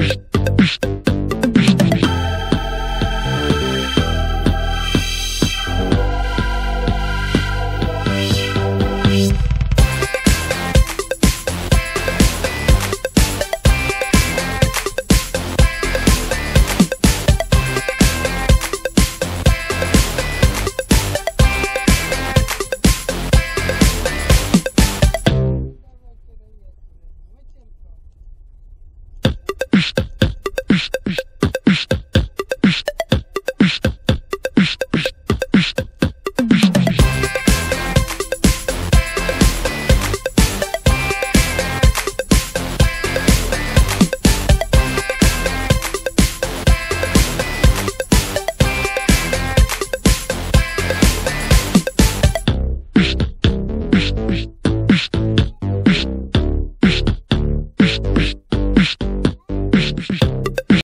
Psz, psz, psz.